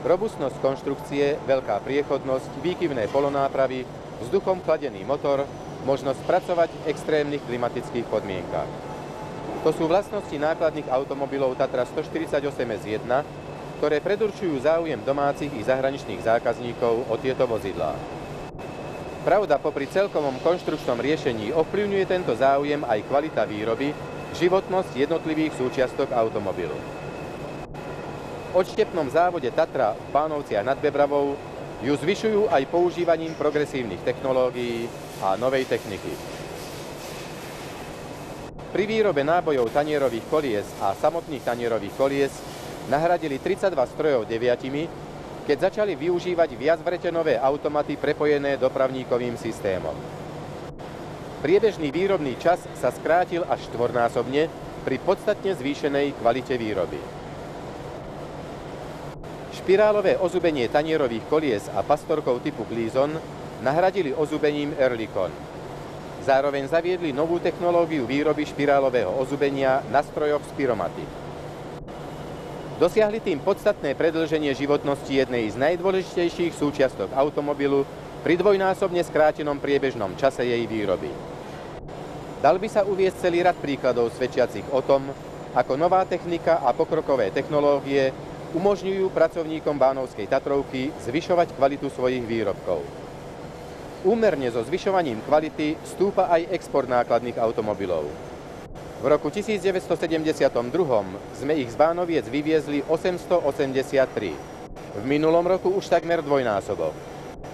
Robustnosť konštrukcie, veľká priechodnosť, výkyvné polonápravy, vzduchom chladený motor, možnosť pracovať v extrémnych klimatických podmienkach. To sú vlastnosti nákladných automobilov Tatra 148 S1, ktoré predurčujú záujem domácich i zahraničných zákazníkov o tieto vozidlá. Pravda, popri celkovom konštrukčnom riešení ovplyvňuje tento záujem aj kvalita výroby, životnosť jednotlivých súčiastok automobilu. Odštepnom závode Tatra v Pánovciach nad Bebravou ju zvyšujú aj používaním progresívnych technológií a novej techniky. Pri výrobe nábojov tanierových kolies a samotných tanierových kolies nahradili 32 strojov deviatimi, keď začali využívať viacvretenové automaty prepojené dopravníkovým systémom. Priebežný výrobný čas sa skrátil až štvornásobne pri podstatne zvýšenej kvalite výroby. Špirálové ozubenie tanierových kolies a pastorkov typu Gleason nahradili ozubením Erlikon. Zároveň zaviedli novú technológiu výroby špirálového ozubenia na strojoch Spiromaty. Dosiahli tým podstatné predlženie životnosti jednej z najdôležitejších súčiastok automobilu pri dvojnásobne skrátenom priebežnom čase jej výroby. Dal by sa uviesť celý rad príkladov svedčiacich o tom, ako nová technika a pokrokové technológie umožňujú pracovníkom Bánovskej Tatrovky zvyšovať kvalitu svojich výrobkov. Úmerne so zvyšovaním kvality stúpa aj export nákladných automobilov. V roku 1972 sme ich z Bánoviec vyviezli 883. V minulom roku už takmer dvojnásobok.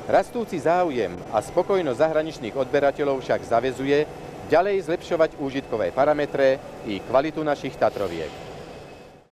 Rastúci záujem a spokojnosť zahraničných odberateľov však zavezuje ďalej zlepšovať úžitkové parametre i kvalitu našich Tatroviek.